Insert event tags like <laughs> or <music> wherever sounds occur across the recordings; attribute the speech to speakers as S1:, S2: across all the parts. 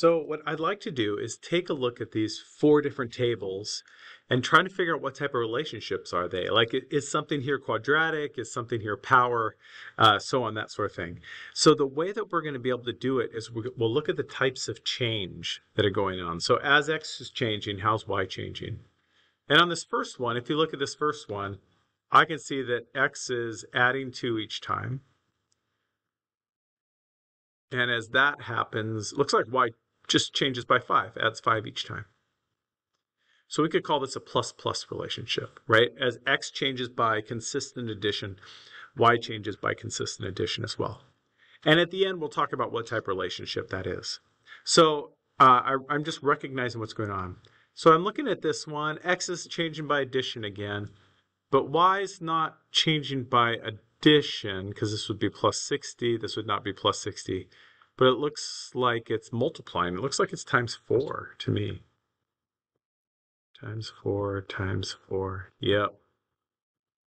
S1: So what I'd like to do is take a look at these four different tables and trying to figure out what type of relationships are they. Like, is something here quadratic? Is something here power? Uh, so on, that sort of thing. So the way that we're going to be able to do it is we'll look at the types of change that are going on. So as x is changing, how's y changing? And on this first one, if you look at this first one, I can see that x is adding 2 each time. And as that happens, looks like y just changes by 5, adds 5 each time. So we could call this a plus-plus relationship, right? As x changes by consistent addition, y changes by consistent addition as well. And at the end, we'll talk about what type of relationship that is. So uh, I, am just recognizing what's going on. So I'm looking at this one. X is changing by addition again, but Y is not changing by addition because this would be plus 60. This would not be plus 60. But it looks like it's multiplying. It looks like it's times 4 to me times 4 times 4. Yep.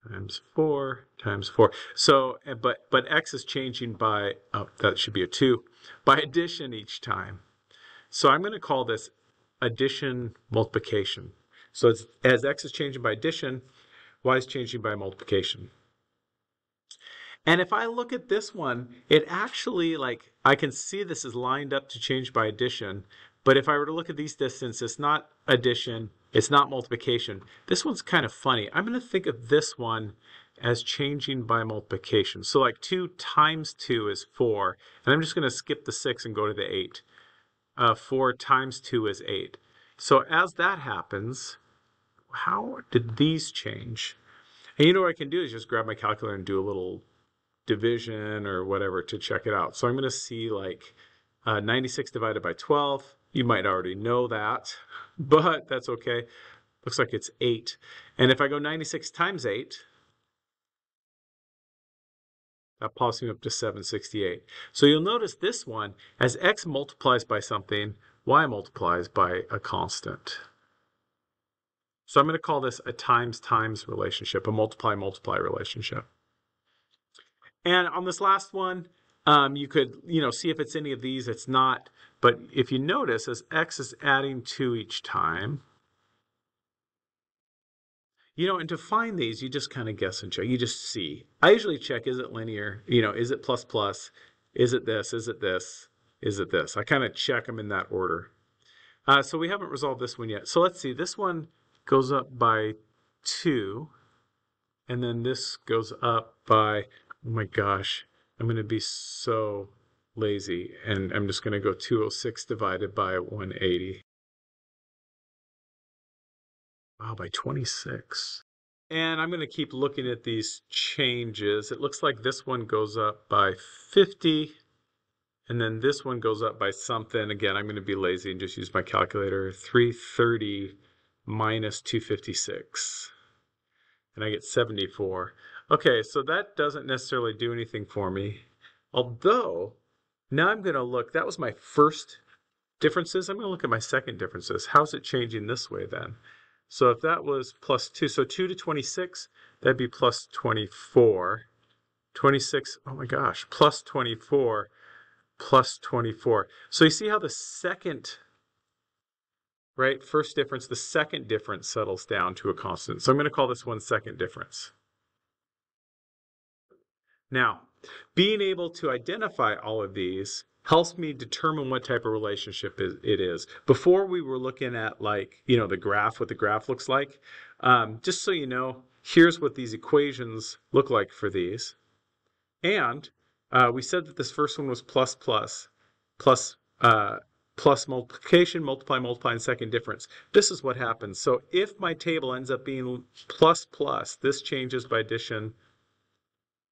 S1: Times 4 times 4. So, eh, but, but x is changing by, oh, that should be a 2, by addition each time. So I'm going to call this addition multiplication. So it's, as x is changing by addition, y is changing by multiplication. And if I look at this one, it actually, like, I can see this is lined up to change by addition. But if I were to look at these distances, it's not addition, it's not multiplication. This one's kind of funny. I'm going to think of this one as changing by multiplication. So like 2 times 2 is 4. And I'm just going to skip the 6 and go to the 8. Uh, 4 times 2 is 8. So as that happens, how did these change? And you know what I can do is just grab my calculator and do a little division or whatever to check it out. So I'm going to see like uh, 96 divided by 12. You might already know that, <laughs> but that's okay. Looks like it's 8. And if I go 96 times 8, that pops me up to 768. So you'll notice this one, as x multiplies by something, y multiplies by a constant. So I'm going to call this a times times relationship, a multiply multiply relationship. And on this last one, um, you could, you know, see if it's any of these. It's not. But if you notice, as x is adding 2 each time, you know, and to find these, you just kind of guess and check. You just see. I usually check, is it linear? You know, is it plus plus? Is it this? Is it this? Is it this? I kind of check them in that order. Uh, so we haven't resolved this one yet. So let's see. This one goes up by 2. And then this goes up by, oh my gosh, I'm going to be so lazy and I'm just going to go 206 divided by 180. Wow, by 26. And I'm going to keep looking at these changes. It looks like this one goes up by 50 and then this one goes up by something. Again, I'm going to be lazy and just use my calculator. 330 minus 256. And I get 74. Okay, so that doesn't necessarily do anything for me. Although, now I'm going to look, that was my first differences. I'm going to look at my second differences. How's it changing this way then? So if that was plus 2, so 2 to 26, that'd be plus 24. 26, oh my gosh, plus 24, plus 24. So you see how the second, right, first difference, the second difference settles down to a constant. So I'm going to call this one second difference. Now, being able to identify all of these helps me determine what type of relationship it is. Before we were looking at like, you know, the graph, what the graph looks like. Um, just so you know, here's what these equations look like for these. And uh, we said that this first one was plus plus, plus, uh, plus multiplication, multiply, multiply, and second difference. This is what happens. So if my table ends up being plus plus, this changes by addition,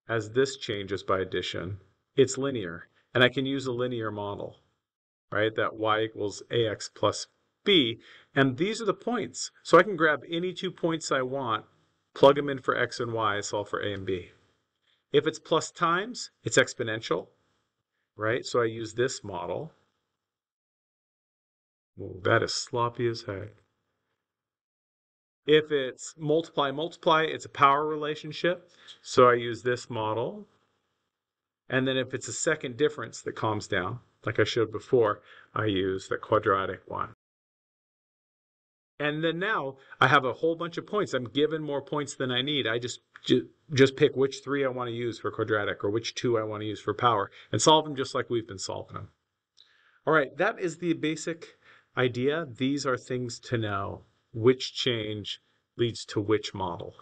S1: as this changes by addition, it's linear. And I can use a linear model, right? That y equals ax plus b. And these are the points. So I can grab any two points I want, plug them in for x and y, solve for a and b. If it's plus times, it's exponential, right? So I use this model. Ooh, that is sloppy as heck. If it's multiply, multiply, it's a power relationship. So I use this model. And then if it's a second difference that calms down, like I showed before, I use the quadratic one. And then now I have a whole bunch of points. I'm given more points than I need. I just just pick which three I want to use for quadratic or which two I want to use for power and solve them just like we've been solving them. All right, that is the basic idea. These are things to know. Which change leads to which model.